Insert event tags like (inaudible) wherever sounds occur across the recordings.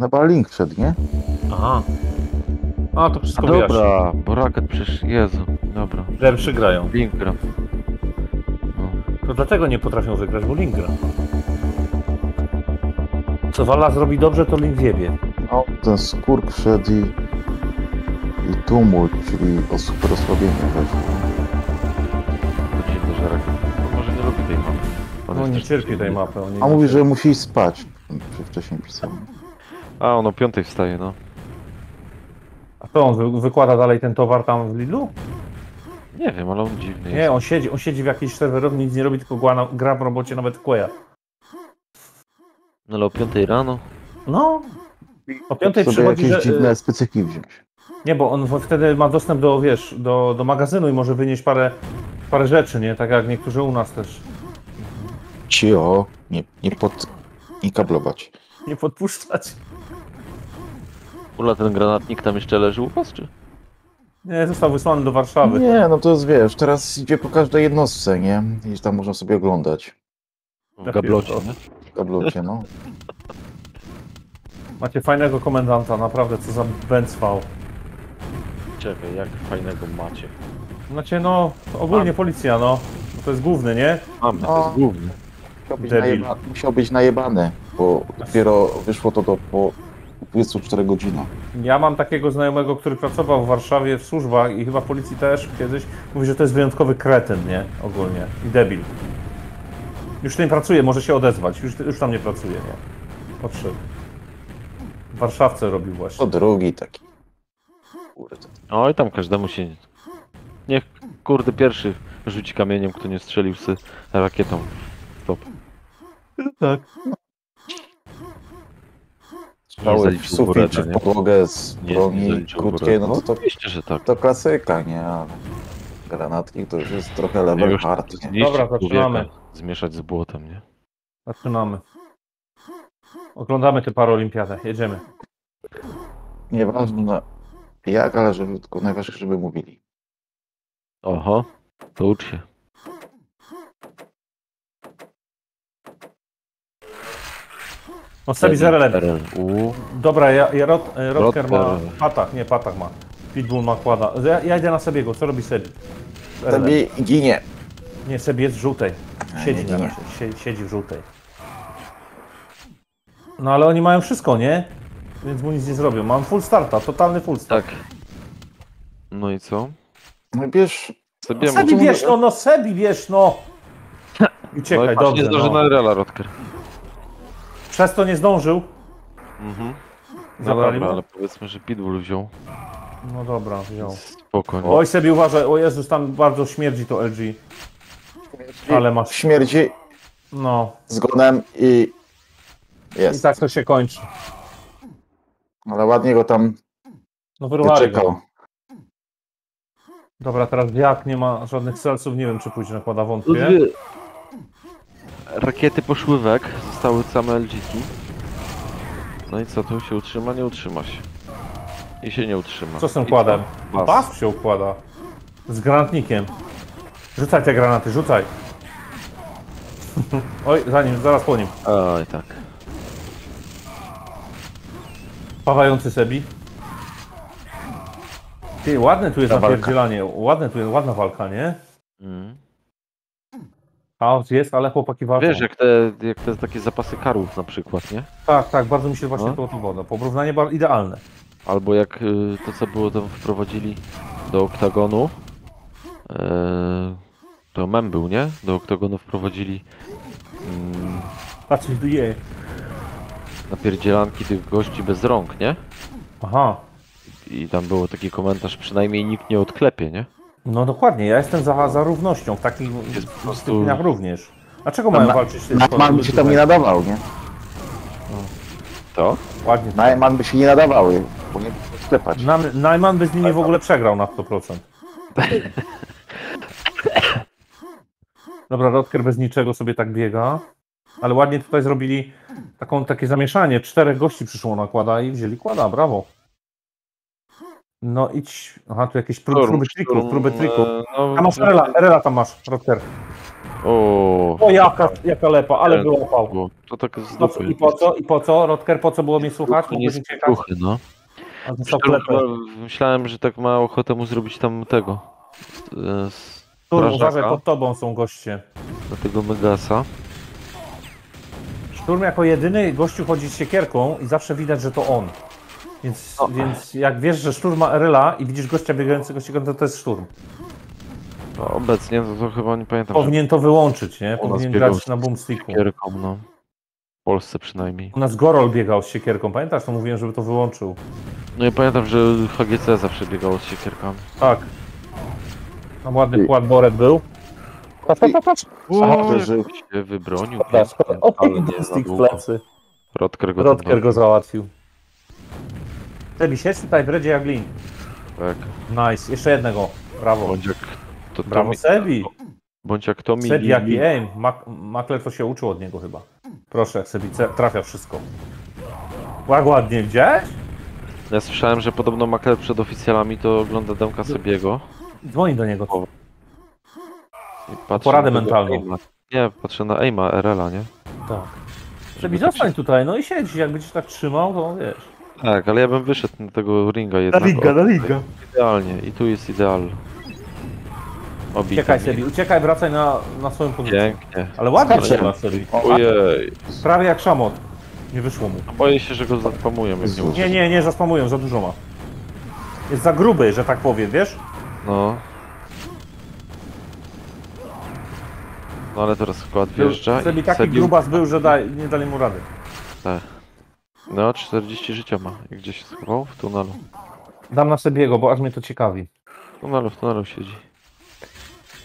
Chyba link wszedł, nie? Aha. A, to A wszystko wyjaśni. dobra, bo rakiet przecież, Jezu, dobra. Lepszy grają. Link gra. No. To dlatego nie potrafią wygrać, bo Link gra. Co Wala zrobi dobrze, to Link wiebie. O, ten skurk wszedł i, i tumult, czyli o super osłabienie że. No, mapy. On No nie cierpi tej mapy. On nie A mówi, że musi iść spać. Wcześniej pisał. A, on o piątej wstaje, no. A to on wy- wykłada dalej ten towar tam w Lidlu? Nie wiem, ale on dziwny Nie, jest. on siedzi, on siedzi w jakiejś serwerowni, nic nie robi, tylko gra, gra w robocie nawet Queya. No ale o piątej rano? No. O piątej sobie przychodzi, jakieś że, dziwne y, specyki wziąć. Nie, bo on wtedy ma dostęp do, wiesz, do, do magazynu i może wynieść parę, parę rzeczy, nie? Tak jak niektórzy u nas też. Cio, nie, nie pod... nie kablować. Nie podpuszczać. Ula, ten granatnik tam jeszcze leży u was, czy? Nie, został wysłany do Warszawy. Nie, no to jest, wiesz, teraz idzie po każdej jednostce, nie? I tam można sobie oglądać. W gablocie, nie? W kablocie, no. (laughs) Macie fajnego komendanta, naprawdę, co za bęcwał. Czekaj, jak fajnego macie. Znaczy, no, ogólnie policja, no. To jest główny, nie? Mamy, to jest główny. Musiał być, najeba... Musiał być najebany, bo dopiero wyszło to do po 24 godzinach. Ja mam takiego znajomego, który pracował w Warszawie w służbach i chyba w policji też kiedyś. Mówi, że to jest wyjątkowy kretyn, nie? Ogólnie. I debil. Już nie pracuje, może się odezwać. Już, już tam nie pracuje, nie? Odszedł. W Warszawce robił właśnie. drugi taki. Kurde. Oj, tam każdemu się... Niech, kurde, pierwszy rzuci kamieniem, kto nie strzelił z rakietą. Stop. Tak. Strzały w sufit czy w podłogę z Nie, nie broni krótkiej, no to, to, oczywiście, że tak. to klasyka, nie? Ale granatki to już jest trochę level Już hard, nie? Dobra, zaczynamy. Zmieszać z błotem, nie? Zaczynamy. Oglądamy tę paraolimpiadę. Jedziemy. Nieważne jak, ale żeby, tylko najważniejsze, żeby mówili. Oho, to ucz się. No Sebi 0 U, Dobra, ja, ja Rot, e, Rotker ma patach, nie patach ma. Pitbull ma kłada. Ja, ja idę na Sebiego, co robi Sebi? Tobie ginie. Nie, Sebi jest w żółtej. Siedzi nie, na nie. siedzi, siedzi w żółtej. No ale oni mają wszystko, nie? Więc mu nic nie zrobią. Mam full starta, totalny full start. tak. No i co? No bierz, Sobie No, Sebi wiesz, no, no Sebi wiesz, (laughs) no! I Uciekaj, nie dobrze, zdąży no. na Rela, Rotker. Przez to nie zdążył. Mhm. No Zabrali dobra, mu? ale powiedzmy, że Pitbull wziął. No dobra, wziął. Spoko, nie? Oj, Sebi uważaj, o Jezus, tam bardzo śmierdzi to LG. Ale masz, śmierdzi no. zgonem i I jest. tak to się kończy. Ale ładnie go tam No wyrwali go. wyczekał. Dobra, teraz jak nie ma żadnych celców, nie wiem czy pójdzie nakłada wątpię. Rakiety poszły wek, zostały same LG-ki. No i co, tu się utrzyma? Nie utrzyma się. I się nie utrzyma. Co z tym I kładem? Bas. Bas się układa. Z granatnikiem. Rzucaj te granaty, rzucaj. (laughs) Oj, za nim, zaraz po nim. Oj, tak. Pawający Sebi. Ty, ładne tu jest Ta napierdzielanie. Ładne tu jest, ładna walka, nie? Mm. Chaos jest, ale chłopaki walczą. Wiesz, jak te, jak te takie zapasy karłów na przykład, nie? Tak, tak, bardzo mi się właśnie No. to podoba. Porównanie idealne. Albo jak y, to, co było tam wprowadzili do oktagonu. y, to mem był, nie? Do oktagonu wprowadzili Patrz, tu je. napierdzielanki tych gości bez rąk, nie? Aha. I tam było taki komentarz, przynajmniej nikt nie odklepie, nie? No dokładnie, ja jestem za, za równością w takich Jest po prostu- dyscyplinach również. A czego mają Na- walczyć? tym Najman by się tam nie nadawał, nie? To? Ładnie. Najman by się nie nadawały, bo nie mógł sklepać. Nam- Najman by z nimi w ogóle przegrał na 100%. Dobra, Rotker bez niczego sobie tak biega. Ale ładnie tutaj zrobili taką, takie zamieszanie. Czterech gości przyszło na kłada i wzięli kłada, brawo. No idź. Aha, tu jakieś prób, próby trików, próby trików. e, No, A masz Erela, Erela tam masz, Rotker. O, O, jaka, jaka lepa, ale wyłapał. było. To tak z co, dupy. I po co, i po co, Rodker, po co było mnie słuchać? Nie uciekać, duchy, no. Myślałem, że tak ma ochotę mu zrobić tam tego. z- Tu, strażaka. uważaj, pod tobą są goście. Na tego Megasa. Szturm jako jedyny gościu chodzi z siekierką i zawsze widać, że to on. Więc, więc jak wiesz, że szturm ma Eryla i widzisz gościa biegającego z siekierką, to to jest szturm. No, obecnie to, to chyba nie pamiętam. Powinien to wyłączyć, nie? Powinien grać na boomsticku. że Kierką, no. W Polsce przynajmniej. U nas Gorol biegał z siekierką, pamiętasz? To mówiłem, żeby to wyłączył. No i pamiętam, że HGC zawsze biegało z siekierkami. Tak. Tam ładny płatboret był. Patrz, patrz, patrz. Przeżył. jak się wybronił. Szkoda. pięknie, O, ale nie plecy. Rodker go Rodker go załatwił. Tebi, siedź tutaj w redzie jak lin. Tak. Nice, jeszcze jednego. Brawo. Bądź jak to, to Brawo mi, Sebi. Bądź jak to mi. Sebi jaki aim. Mak Makler to się uczył od niego chyba. Proszę, jak Sebi trafia wszystko. Łag ładnie, widziałeś? Ja słyszałem, że podobno Makler przed oficjalami to ogląda Demka Sebiego. Dzwoni do niego. O. I Poradę mentalną. Aima. Nie, patrzę na Aima, RL-a, nie? Tak. Sebi, zostań tutaj, no i siedź. Jakby cię tak trzymał, to wiesz. Tak, ale ja bym wyszedł na tego ringa jednak. na liga. Idealnie, i tu jest ideal. Obity. Uciekaj Sebi, uciekaj, wracaj na, na swoją pozycję. Pięknie. Ale ładnie trzeba Sebi. Ojej. Prawie jak szamot. Nie wyszło mu. Boję się, że go zaspamują, nie. Nie, nie, nie, zaspamują, za dużo ma. Jest za gruby, że tak powiem, wiesz? No. No ale teraz skład wjeżdża Sebi taki Sebi... grubas był, że daj, nie dali mu rady. Tak. No, 40 życia ma. I gdzie się schował? W tunelu. Dam na Sebiego, bo aż mnie to ciekawi. W tunelu, w tunelu siedzi.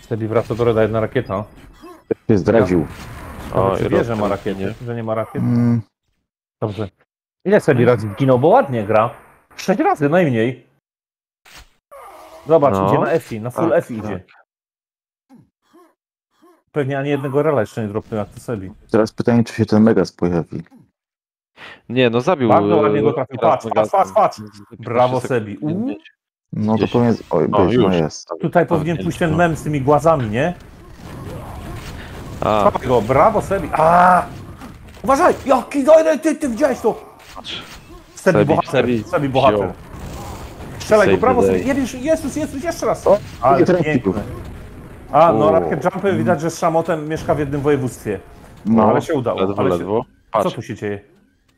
Sebi wraca do Reda, jedna rakieta. Się zdradził. O, i wie, że ma rakiety, ginie. że nie ma rakiet? Mm, Dobrze. Ile Sebi razy zginął, bo ładnie gra. Sześć razy najmniej. Zobacz, No. idzie na EFI, na full Tak, EFI idzie. Pewnie ani jednego rela jeszcze nie dropnął jak to Sebi. teraz pytanie, czy się ten Megas pojawi. Nie, no zabił... Bardzo e, ładnie go trafił. Patrz, patrz, patrz, Z- z- Brawo Sebi. Uuu. No to powinien... Oj, O, być, no już. jest. Tutaj powinien nie, pójść ten mem z tymi głazami, nie? A, go, brawo Sebi. A! Uważaj! Jaki dojdę, ty, ty widziałeś to! patrz. Sebi Sebi, bohater, Sebi Sebi bohater. Strzelaj go, brawo Sebi. Jezus, Jezus, Jezus, jeszcze raz. O, Ale piękne. A, no. Radhead Jumpy widać, że z Szamotem mieszka w jednym województwie. No, ale się udało. Ledwo, Ale się... ledwo. Co Patrz, tu się dzieje?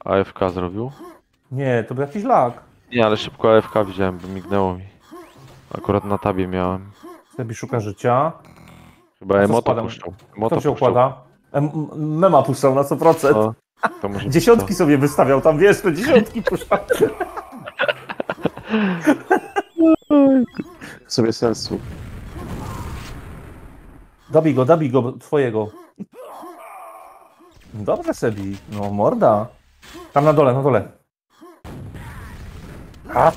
AFK zrobił. Nie, to był jakiś lag. Nie, ale szybko AFK widziałem, bo mignęło mi. Akurat na tabie miałem. Sebi szuka życia. Chyba emoto puszczał. Kto się puszczał. układa? Em, mema puszczał na 100%. No, to może Dziesiątki sobie wystawiał, tam wiesz, te dziesiątki (laughs) puszczał. (laughs) sobie sensu. Dobij go, dobij go, twojego. Dobrze, Sebi. No, morda. Tam na dole, na dole. A,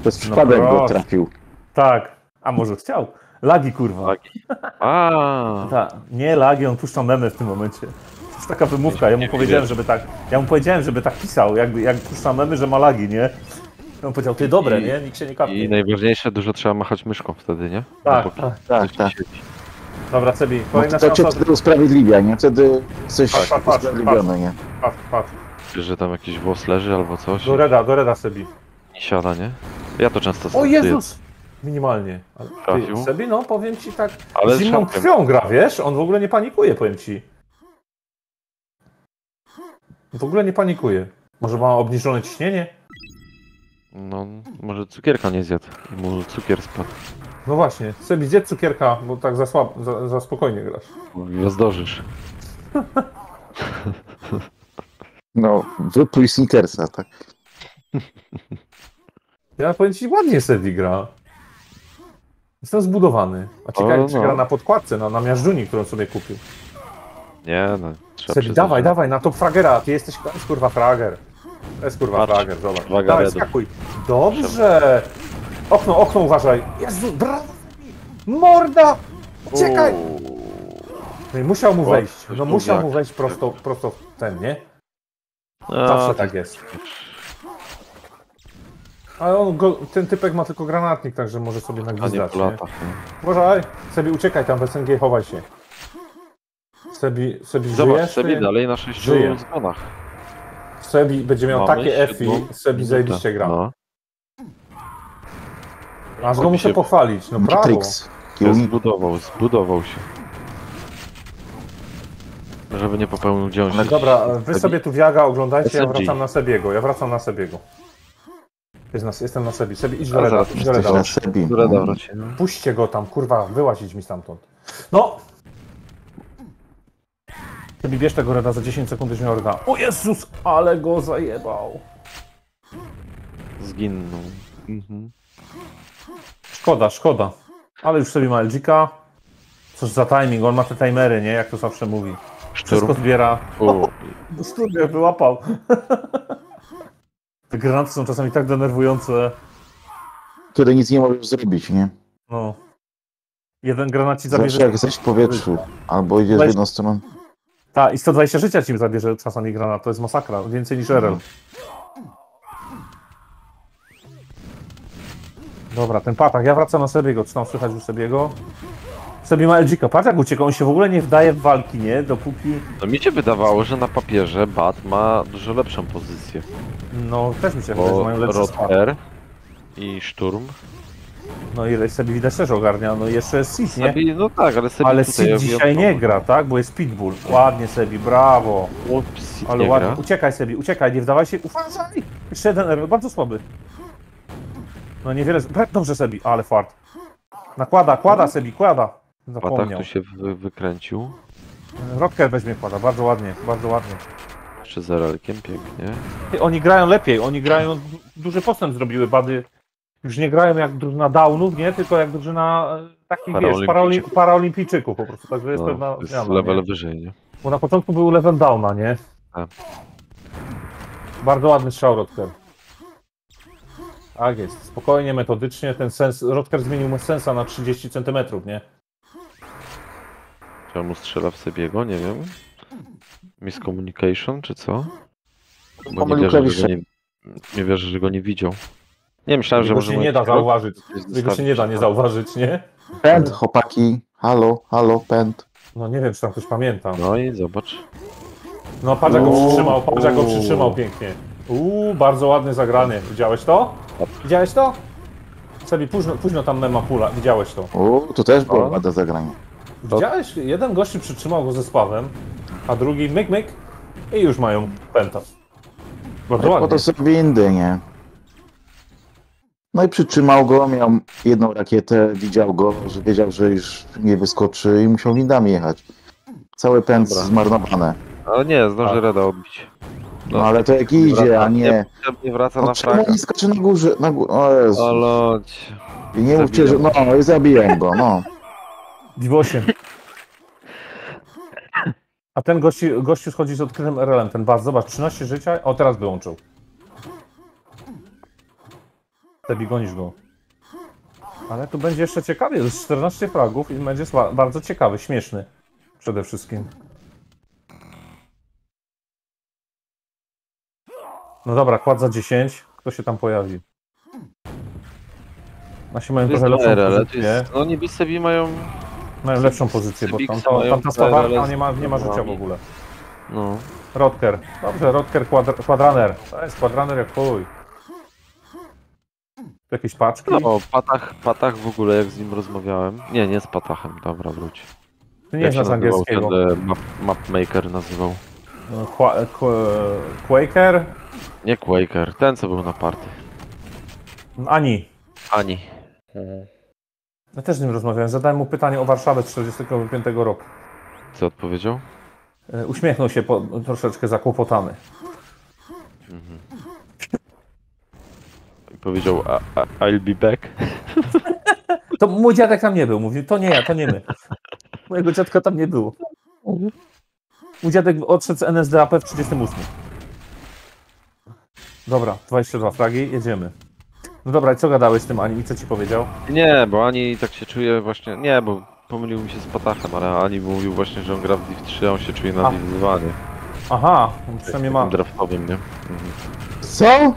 Przez przypadek go trafił. tak. A może chciał? Lagi, kurwa. Lagi. (laughs) A, Tak, nie lagi, on puszcza memy w tym momencie. To jest taka wymówka, ja mu powiedziałem, żeby tak, ja mu powiedziałem, żeby tak pisał, jakby, jak puszcza memy, że ma lagi, nie? On powiedział, ty dobre, I- nie? Nikt się nie i kapnie. najważniejsze, dużo trzeba machać myszką wtedy, nie? Tak, No, tak. Tak, tak. ci siedzi. Dobra, Sebi, No kolejna to cię szansa. wtedy usprawiedliwia, nie? Wtedy jesteś Patrz, patrz, patrz, usprawiedliwiony, nie? Patrz, patrz. Wiesz, że tam jakiś włos leży albo coś Do Reda, do Reda, Sebi. i siada, nie? Ja to często O. Jezus! Minimalnie. Ale Ty. Sebi, no powiem ci tak, Ale zimną szapkiem. krwią gra, wiesz? On w ogóle nie panikuje, powiem ci. W ogóle nie panikuje. Może ma obniżone ciśnienie? No, może cukierka nie zjadł i mu cukier spadł. No właśnie, Sebi, zjedz cukierka, bo tak za, słab, za, za spokojnie grasz. Rozdorzysz. No, wypluj Snickersa, tak. Ja powiem ci, ładnie Sebi gra. Jestem zbudowany. A ciekawe, O, czy no. gra na podkładce, na, na miażdżuni, którą sobie kupił. Nie, no, trzeba Sebi, dawaj, dawaj, na top fragera. Ty jesteś, jest kurwa frager. To jest kurwa Patrz, frager, zobacz. uwaga, Dawaj, skakuj. Dobrze. Okno, okno uważaj. Jezu, brawo. Morda! Uciekaj! No i musiał mu wejść. No musiał mu wejść prosto, prosto w ten, nie? Zawsze tak jest. Ale on go, ten typek ma tylko granatnik, także może sobie nagwizdać, nie? Uważaj, sobie uciekaj tam w SNG, chowaj się. Sebi, Sebi Zobacz, żyjesz? sobie Ty? dalej na sześciu Żyje. zgonach. Sebi będzie miał Mamy takie FI, siódmą Sebi zajebiście gra. No. Aż go muszę się- pochwalić, no brawo. Matrix. Kiełnik. Zbudował, zbudował się. Żeby nie popełnił działań. No dobra, wy sobie tu Wiaga oglądajcie, ja wracam na Sebiego, ja wracam na Sebiego. Jest na, jestem na Sebi. Sebi, idź do A, Reda, idź do Reda. Na Sebi. No. no. Puśćcie go tam, kurwa, wyłazić mi stamtąd. No! Sebi, bierz tego Reda, za 10 sekund już miał Reda. O Jezus, ale go zajebał. Zginął. Mhm. Szkoda, szkoda. Ale już sobie ma LG-ka. Cóż za timing, on ma te timery, nie? Jak to zawsze mówi. Wszystko zbiera. U, (laughs) Studia wyłapał. (laughs) Te granaty są czasami tak denerwujące. Które nic nie możesz zrobić, nie? No. Jeden granat ci Zawsze zabierze. jak jesteś w powietrzu, albo idziesz w Weź- jedną stronę. Tak, i 120 życia ci zabierze czasami granat. To jest masakra. Więcej niż RL. Dobra, ten patak. Ja wracam na Sebiego. Co tam słychać u Sebiego? Sebi ma LG-ka. Patrz jak ucieka. On się w ogóle nie wdaje w walki, nie? Dopóki... no mi się wydawało, że na papierze Bat ma dużo lepszą pozycję. No, też mi się wydaje, że mają lepsze skład. Rotter i Szturm. No i Sebi widać też ogarnia. No i jeszcze jest Sid, nie? Sebi, no tak, ale Sebi Ale Sid dzisiaj nie gra, tak? Bo jest Pitbull. Ładnie Sebi, brawo. Ups, Ale nie ładnie. gra. Uciekaj Sebi, uciekaj, nie wdawaj się. Uważaj! Jeszcze jeden error, bardzo słaby. No niewiele. Dobrze Sebi, ale fart. Nakłada, kłada Sebi, kłada. Zapomniał. tu się wy, wykręcił. Rodker weźmie kłada, bardzo ładnie, bardzo ładnie. Jeszcze z Relkiem, pięknie. Oni grają lepiej, oni grają, duży postęp zrobiły Bady. Już nie grają jak drużyna downów, nie? Tylko jak drużyna e, takich, wiesz, paraolim, Paraolimpijczyków. po prostu. Także jest No, pewna to jest zmiana. level nie? wyżej, nie? Bo na początku był level downa, nie? Tak. Bardzo ładny strzał Rodker. Tak jest, spokojnie, metodycznie. Ten sens, Rodker zmienił mu sensa na 30 cm, nie? Czemu strzela w Sebiego? Nie wiem. Miscommunication, czy co? Bo nie wierzę, że go nie, nie wierzę, że go nie widział. Nie, myślałem, że Jego może... się nie da zauważyć. Jego się nie da nie zauważyć, nie? Pęd, chłopaki. Halo, halo, pęd. No nie wiem, czy tam ktoś pamięta. No i zobacz. No patrz jak go Uuu. przytrzymał, patrz jak go przytrzymał pięknie. Uuu, bardzo ładny zagrany. Widziałeś to? Widziałeś to? Sobie późno, późno tam mema pula. Widziałeś to? O, to też było ładne zagranie. Widziałeś? Jeden gościu przytrzymał go ze spawem, a drugi myk myk i już mają pęta. Bardzo No po ładnie. to sobie indy, nie? No i przytrzymał go, miał jedną rakietę, widział go, że wiedział, że już nie wyskoczy i musiał windami jechać. Cały pęd Dobra. zmarnowane. Ale nie, zdąży Tak. Reda odbić. No ale to jak idzie, a nie... Nie wraca No na czemu fraga. nie skacze na górze? Na gó... O Jezu. Ale... I nie mówcie, że... No, i zabiłem go, no. Diwosie. A ten gościu, gościu schodzi z odkrytym RL-em, ten bas, zobacz, 13 życia, o teraz wyłączył. Tebi, gonisz go. Ale tu będzie jeszcze ciekawie, jest 14 fragów i będzie bardzo ciekawy, śmieszny. Przede wszystkim. No dobra, kład za 10. Kto się tam pojawi? Nasi mają To trochę lepszą to pozycję. No niby sobie mają... Mają lepszą pozycję, bo tam, mają tamta PRL spawarka nie ma, nie ma życia w ogóle. No. Rodker. Dobrze, Rodker kwadr kwadraner. To jest jak chuj. Jakieś paczki? No, Patach, Patach w ogóle jak z nim rozmawiałem. Nie, nie z Patachem, dobra, wróć. Ty nie znasz angielskiego. e, map, Mapmaker nazywał? Qua- Qu- Quaker? Nie Quaker, ten co był na party. Ani. Ani. Ja też z nim rozmawiałem. Zadałem mu pytanie o Warszawę z 45 roku. Co odpowiedział? E, Uśmiechnął się po, troszeczkę zakłopotany. I powiedział a, a, I'll be back. (laughs) To mój dziadek tam nie był. Mówił, to nie ja, to nie my. Mojego dziadka tam nie było. Mój dziadek odszedł z NSDAP w 38. Dobra, 22 fragi, jedziemy. No dobra, i co gadałeś z tym Ani i co ci powiedział? Nie, bo Ani tak się czuje właśnie... Nie, bo pomylił mi się z Patachem, ale Ani mówił właśnie, że on gra w Div 3, a on się czuje na. Div 2, nie? Aha, przynajmniej ma. Draftowym, nie? Mhm. Co?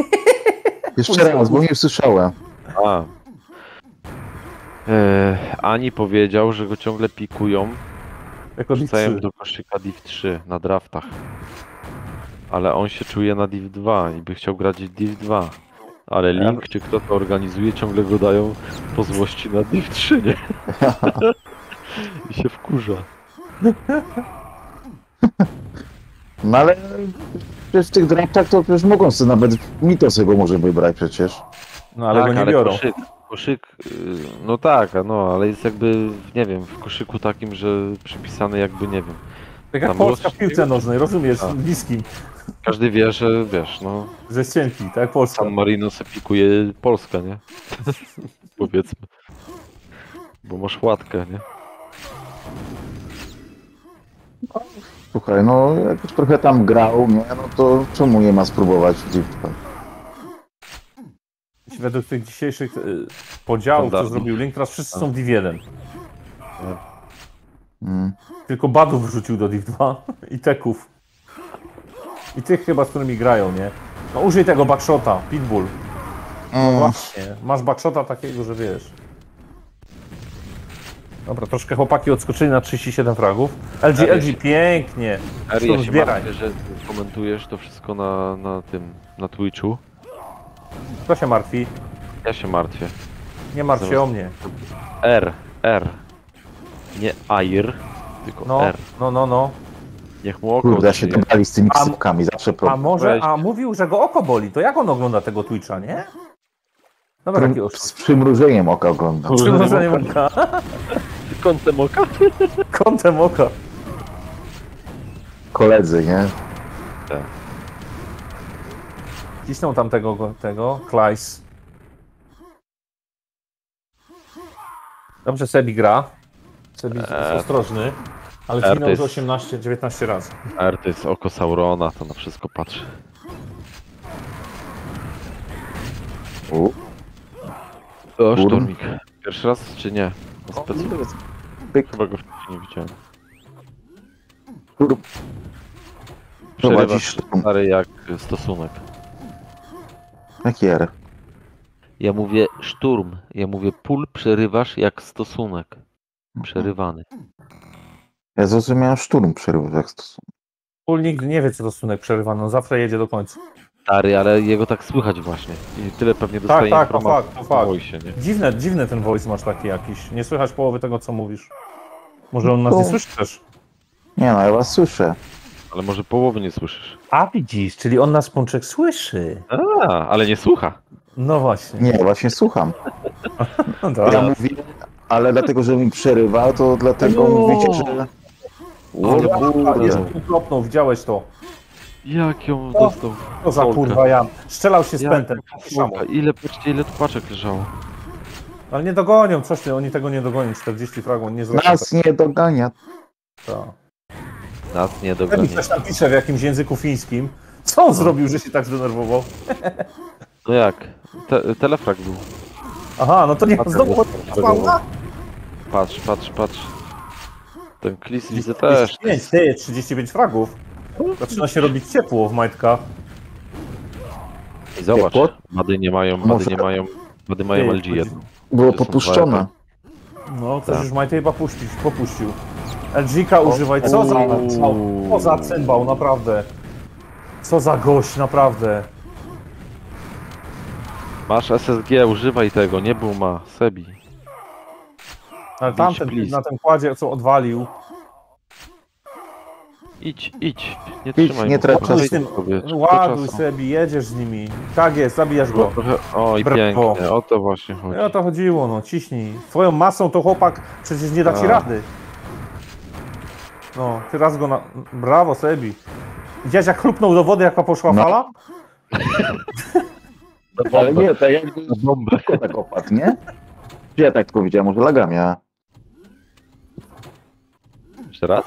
(laughs) Jeszcze raz, bo nie słyszałem. A. E, Ani powiedział, że go ciągle pikują Jako Div do koszyka Div 3 na draftach. Ale on się czuje na Div 2 i by chciał grać w Div 2. Ale Link czy kto to organizuje, ciągle go dają po złości na Div 3, nie? (laughs) I się wkurza. No ale przecież w tych draftach to przecież mogą sobie nawet Mito sobie go może wybrać przecież. No ale tak, go nie biorą. Koszyk, koszyk, y, no tak, a no, ale jest jakby, nie wiem, w koszyku takim, że przypisany jakby, nie wiem. Tak jak Polska w piłce nożnej, rozumiesz? Bliskim, Każdy wie, że wiesz, no, że ścienki, tak Polska. San Marino se pikuje Polska, nie? (laughs) Powiedzmy. Bo masz łatkę, nie? Słuchaj, no jak już trochę tam grał, nie, no to czemu nie ma spróbować Deep Według tych dzisiejszych y, podziałów, co zrobił Link, teraz wszyscy są Div 1. mm. Tylko Badów wrzucił do Div 2 i Teków. I tych chyba, z którymi grają, nie? No użyj tego backshota, Pitbull. Mm. Właśnie, masz backshota takiego, że wiesz. Dobra, troszkę chłopaki odskoczyli na 37 fragów. LG, LG, pięknie. Ari, ja się zbieraj. martwię, że komentujesz to wszystko na, na tym, na Twitchu. Kto się martwi? Ja się martwię. Nie martw się o mnie. R, R. Nie Air, tylko No, R. no, no, no. Niech mu oko Kurde, się odżyje. dobrali z tymi A- ksywkami, zawsze A problem. może, a mówił, że go oko boli, to jak on ogląda tego Twitcha, nie? Dobra, taki Prym-. Z przymrużeniem oka oglądam. Przymrużeniem oka. (laughs) Kątem oka? (laughs) Kątem oka. Koledzy, nie? Tak. Cisną tam tego, tego, Klajs. Dobrze, Sebi gra. Sebi jest Eee, ostrożny, ale to zginął już jest- 18-19 razy. R to jest oko Saurona, to na wszystko patrzy. U, O, Kurm. Sztormik. Pierwszy raz czy nie? Specu. pyk, Chyba go wcześniej nie widziałem. kur... Przerywasz Prowadzisz stary jak stosunek. Jaki R? Ja mówię szturm, ja mówię pól przerywasz jak stosunek. Przerywany. Ja zrozumiałem szturm przerywu jak stosunek. Pól nigdy nie wie, co to stosunek przerywany, on zawsze jedzie do końca. Stary, ale jego tak słychać właśnie. I tyle pewnie Tak, dostaje tak, to informacji fakt, fakt. voice, nie? Dziwne, dziwny ten voice masz taki jakiś. Nie słychać połowy tego, co mówisz. Może on nas nie To- słyszy też. Nie no, ja was słyszę. Ale może połowy nie słyszysz. A widzisz, czyli on nas pączek słyszy. A, ale nie słucha. No właśnie. Nie, właśnie słucham. (laughs) No Ja mówię, ale dlatego, że mi przerywa, to dlatego No. mówicie, że... O Ale kurde. Jest uklopnął, widziałeś to. Jak ją dostał? To za kurwa Jan. Strzelał się z Jak pętem. Ile, patrzcie, ile tu paczek leżało. Ale nie dogonią, coś ty, oni tego nie dogonią. 40 fragment, nie zrobią Nas nie dogania. tego. Nas nie dogoni. ktoś tam pisze w jakimś języku fińskim. Co on zrobił, że się tak zdenerwował? (laughs) No jak? Te, telefrak był. Aha, no to nie, znowu Patrz, patrz, patrz. Ten klis widzę też. 35, ty, 35 fragów. Zaczyna się robić ciepło w majtkach. I zobacz, Ciepło? mady nie mają, mady Może- nie mają, mady mają Ty, LG jedno. Było To są popuszczone. No, ktoś Tak. już majty chyba puścić, popuścił. LG-ka używaj, co za, co, co za cymbał, naprawdę. Co za gość, naprawdę. Masz SSG, używaj tego, nie był ma, Sebi. Ale tamten please. na tym kładzie, co odwalił. Idź, idź, nie Idź, trzymaj nie trać Ładuj czasu. Tym, ładuj sobie, jedziesz z nimi. Tak jest, zabijasz go. o i Brawo. pięknie, o to właśnie chodzi. O to chodziło, no ciśnij. Twoją masą to chłopak przecież nie da ci Tak. rady. No, ty raz go na... Brawo, Sebi. Widziałeś jak chlupnął do wody, jaka poszła No. fala? (laughs) Ale nie, tak jakby Na bombę. tak opadł, nie? Ja tak tylko widziałem, może laga miała. Jeszcze raz?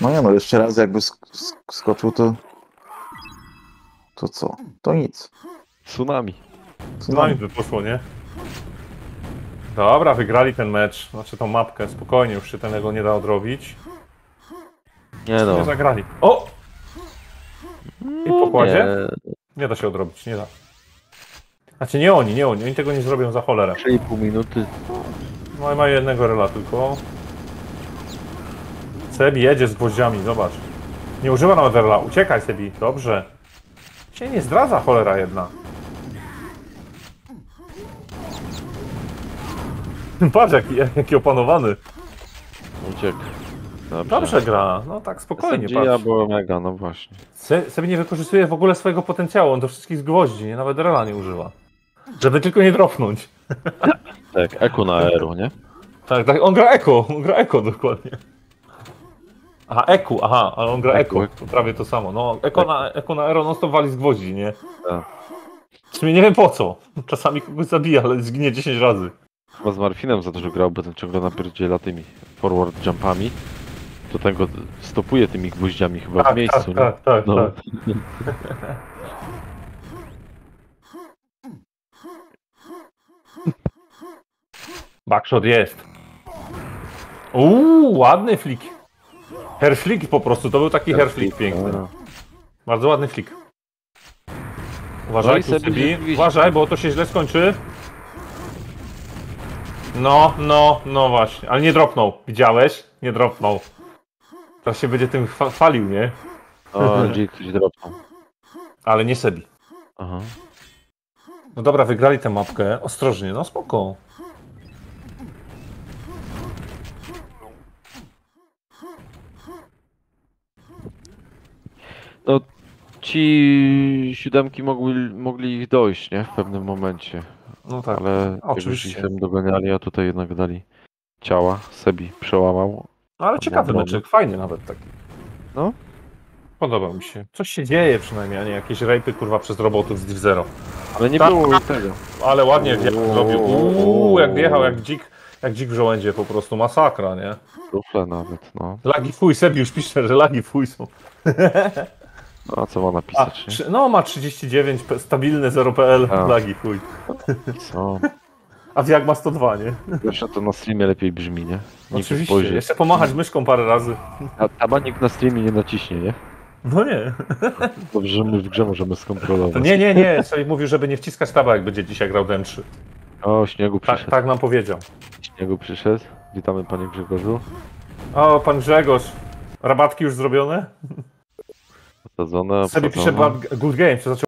No nie no, jeszcze raz jakby sk sk skoczył, to... To co? To nic. Tsunami. Z nami by poszło, nie? Dobra, wygrali ten mecz, znaczy tą mapkę, spokojnie, już się tego nie da odrobić. Nie no. Nie zagrali. O! I w pokładzie? Nie, Nie da się odrobić, nie da. Znaczy nie oni, nie oni, oni tego nie zrobią za cholerę. 3,5 minuty. No i ma jednego rela tylko. Sebi jedzie z gwoździami, zobacz. Nie używa nawet rela. Uciekaj Sebi, dobrze. Się nie zdradza cholera jedna. (laughs) Patrz jaki, jaki opanowany. Uciekł. Dobrze. Dobrze gra, no tak spokojnie, patrz. było mega, no właśnie. Se- Sebi nie wykorzystuje w ogóle swojego potencjału, on do wszystkich z gwoździ, nie? nawet rela nie używa. Żeby tylko nie dropnąć. (laughs) Tak, Eku na Aero, nie? Tak, tak, on gra eko, on gra eko dokładnie. Aha, eku, aha, ale on gra Eku, eko, to prawie to samo. No, eko na, eko na aero non stop wali z gwoździ, nie? Tak. W sumie nie wiem po co. Czasami kogoś zabija, ale zginie 10 razy. Chyba z Marfinem za dużo grał, bo ten ciągle napierdziela tymi forward jumpami. To ten go stopuje tymi gwoździami chyba w miejscu, tak, nie? tak, tak, No. tak. (laughs) (laughs) Backshot jest. Uuu, ładny flik. Herflik po prostu, to był taki herflik piękny. Dobra. Bardzo ładny flik. Uważaj, No. Uważaj, bo to się źle skończy. No, no, no właśnie. Ale nie dropnął. Widziałeś? Nie dropnął. Teraz się będzie tym chwalił, nie? O, (laughs) ktoś dropnął. Ale nie Sebi. Aha. No dobra, wygrali tę mapkę. Ostrożnie, no spoko. No, ci siódemki mogli, mogli ich dojść, nie? W pewnym momencie. No tak. Ale jak już oczywiście. ich tam doganiali, a tutaj jednak dali ciała. Sebi przełamał. No, ale ciekawy meczek, fajny nawet taki. No. Podobał mi się. Coś się dzieje przynajmniej, a nie jakieś rejpy kurwa przez robotów z Div Zero. Ale nie Tak. było tego. Ale ładnie wjechał, zrobił. Uuu, jak wjechał, jak dzik, jak dzik w żołędzie, po prostu masakra, nie? Rufle nawet, no. Lagi fuj, Sebi już pisze, że lagi fuj są. (laughs) No a co ma A, napisać, trzy- no ma 39, pe- stabilne 0.pl, A. lagi fuj. Co? A jak ma 102, nie? Zresztą to na streamie lepiej brzmi, nie? Nikt Oczywiście, spojrzy. jeszcze pomachać myszką parę razy. A taba nikt na streamie nie naciśnie, nie? No nie. Dobrze, że my w grze możemy skontrolować. Nie, nie, nie, Sebi mówił, żeby nie wciskać taba, jak będzie dzisiaj grał D3. O, śniegu Tak, przyszedł. tak nam powiedział. Śniegu przyszedł. Witamy panie Grzegorzu. O, pan Grzegorz. Rabatki już zrobione? Pisze obsadzone. bad, good game, czy zaczął